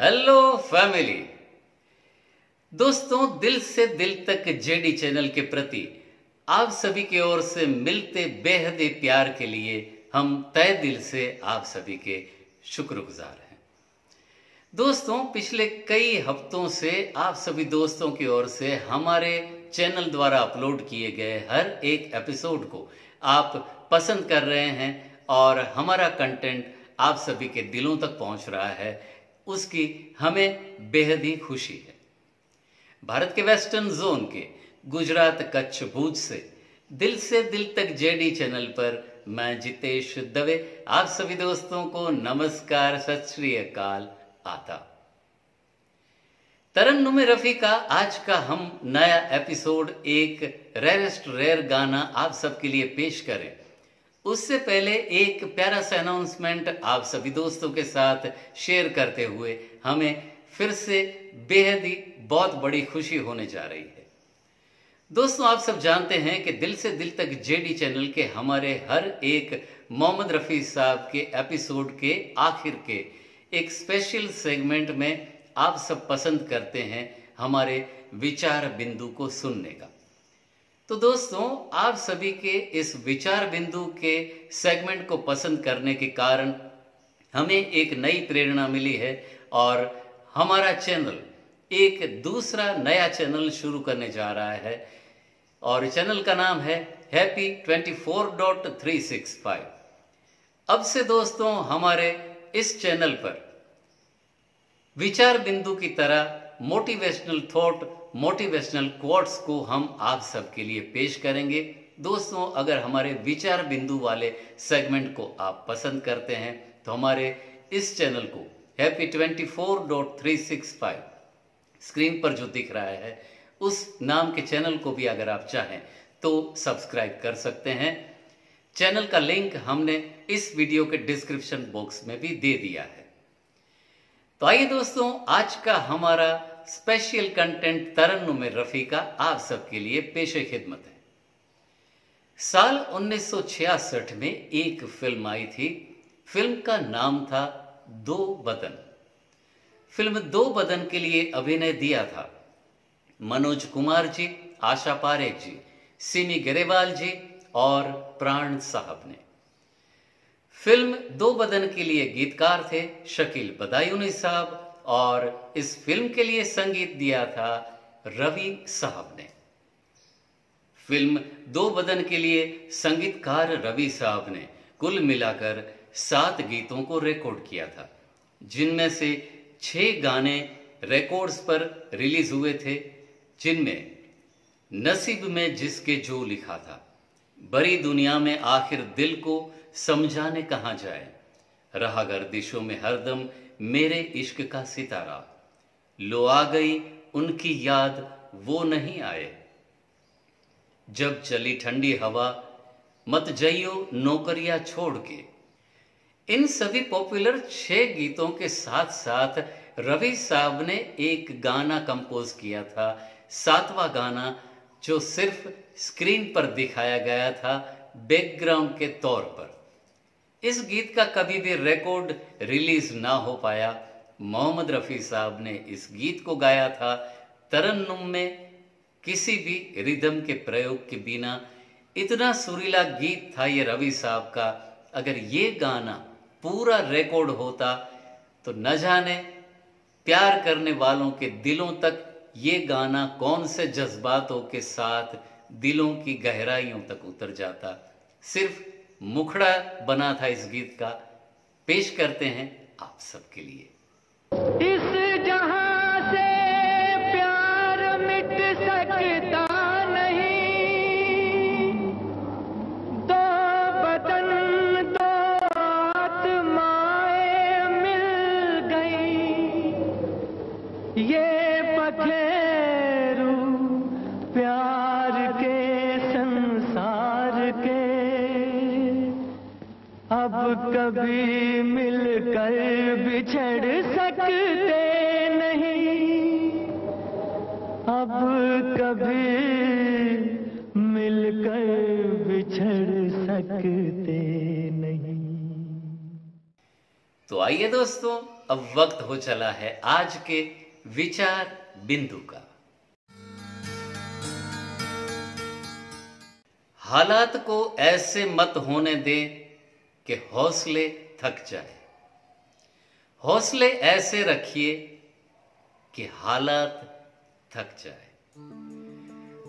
Hello family दोस्तों, दिल से दिल तक जेडी चैनल के प्रति आप सभी की ओर से मिलते बेहद प्यार के लिए हम तय दिल से आप सभी के शुक्रगुजार हैं। दोस्तों, पिछले कई हफ्तों से आप सभी दोस्तों की ओर से हमारे चैनल द्वारा अपलोड किए गए हर एक एपिसोड को आप पसंद कर रहे हैं और हमारा कंटेंट आप सभी के दिलों तक पहुँच रहा है। उसकी हमें बेहद ही खुशी है। भारत के वेस्टर्न जोन के गुजरात कच्छ भूज से दिल से दिल तक जेडी चैनल पर मैं जितेश दवे, आप सभी दोस्तों को नमस्कार, सत श्री अकाल आता तरन्नुम रफी का आज का हम नया एपिसोड एक रेरेस्ट रेयर गाना आप सबके लिए पेश करें। उससे पहले एक प्यारा सा अनाउंसमेंट आप सभी दोस्तों के साथ शेयर करते हुए हमें फिर से बेहद ही, बहुत बड़ी खुशी होने जा रही है। दोस्तों, आप सब जानते हैं कि दिल से दिल तक जेडी चैनल के हमारे हर एक मोहम्मद रफ़ी साहब के एपिसोड के आखिर के एक स्पेशल सेगमेंट में आप सब पसंद करते हैं हमारे विचार बिंदु को सुनने का। तो दोस्तों, आप सभी के इस विचार बिंदु के सेगमेंट को पसंद करने के कारण हमें एक नई प्रेरणा मिली है और हमारा चैनल एक दूसरा नया चैनल शुरू करने जा रहा है और चैनल का नाम है happy twenty four dot three six five अब से दोस्तों, हमारे इस चैनल पर विचार बिंदु की तरह मोटिवेशनल थॉट मोटिवेशनल कोट्स को हम आप सबके लिए पेश करेंगे। दोस्तों, अगर हमारे विचार बिंदु वाले सेगमेंट को आप पसंद करते हैं तो हमारे इस चैनल को happy twenty four dot three six five screen पर जो दिख रहा है, उस नाम के चैनल को भी अगर आप चाहें तो सब्सक्राइब कर सकते हैं। चैनल का लिंक हमने इस वीडियो के डिस्क्रिप्शन बॉक्स में भी दे दिया है। तो आइए दोस्तों, आज का हमारा स्पेशल कंटेंट तरन्नुम रफ़ी का आप सबके लिए पेशे खिदमत है। साल 1966 में एक फ़िल्म आई थी। फ़िल्म का नाम था दो बदन। फ़िल्म दो बदन के लिए अभिनय दिया था। मनोज कुमार जी, आशा पारेख जी, सिमी गरेवाल जी और प्राण साहब ने। फ़िल्म दो बदन के लिए गीतकार थे शकील बदायूनी साहब और इस फ़िल्म के लिए संगीत दिया था रवि साहब ने। फ़िल्म दो बदन के लिए संगीतकार रवि साहब ने कुल मिलाकर सात गीतों को रिकॉर्ड किया था, जिनमें से छह गाने रिकॉर्ड्स पर रिलीज़ हुए थे, जिनमें नसीब में जिसके जो लिखा था बड़ी दुनिया में आखिर दिल को समझाने कहा जाए। रहा गर्दिशों में हरदम मेरे इश्क का सितारा। लो आ गई उनकी याद, वो नहीं आए। जब चली ठंडी हवा, मत जइयो नौकरिया छोड़ के। इन सभी पॉपुलर छह गीतों के साथ साथ रवि साहब ने एक गाना कंपोज किया था, सातवां गाना, जो सिर्फ़ स्क्रीन पर दिखाया गया था बैकग्राउंड के तौर पर। इस गीत का कभी भी रिकॉर्ड रिलीज़ ना हो पाया। मोहम्मद रफ़ी साहब ने इस गीत को गाया था तरन्नुम में किसी भी रिदम के प्रयोग के बिना। इतना सुरीला गीत था ये रवि साहब का। अगर ये गाना पूरा रिकॉर्ड होता तो न जाने प्यार करने वालों के दिलों तक ये गाना कौन से जज्बातों के साथ दिलों की गहराइयों तक उतर जाता। सिर्फ़ मुखड़ा बना था इस गीत का। पेश करते हैं आप सबके लिए। इस जहाँ अब कभी मिलकर बिछड़ सकते नहीं। अब कभी मिलकर बिछड़ सकते नहीं। तो आइए दोस्तों, अब वक्त हो चला है आज के विचार बिंदु का। हालात को ऐसे मत होने दे कि हौसले थक जाए। हौसले ऐसे रखिए कि हालात थक जाए।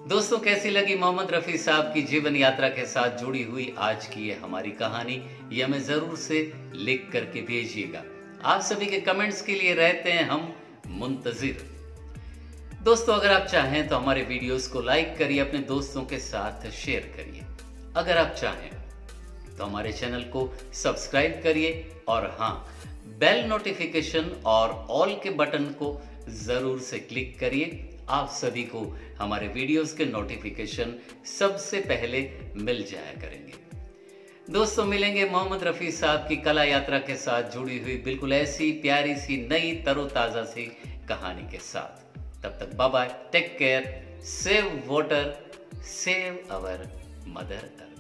दोस्तों, कैसी लगी मोहम्मद रफी साहब की जीवन यात्रा के साथ जुड़ी हुई आज की ये हमारी कहानी? ये हमें ज़रूर से लिख करके भेजिएगा। आप सभी के कमेंट्स के लिए रहते हैं हम मुंतजिर। दोस्तों, अगर आप चाहें तो हमारे वीडियोस को लाइक करिए, अपने दोस्तों के साथ शेयर करिए। अगर आप चाहें तो हमारे चैनल को सब्सक्राइब करिए और हाँ बेल नोटिफिकेशन और ऑल के बटन को ज़रूर से क्लिक करिए। आप सभी को हमारे वीडियोस के नोटिफिकेशन सबसे पहले मिल जाया करेंगे। दोस्तों, मिलेंगे मोहम्मद रफ़ी साहब की कला यात्रा के साथ जुड़ी हुई बिल्कुल ऐसी प्यारी सी नई तरोताज़ा सी कहानी के साथ। तब तक bye bye take care, save water, save our mother earth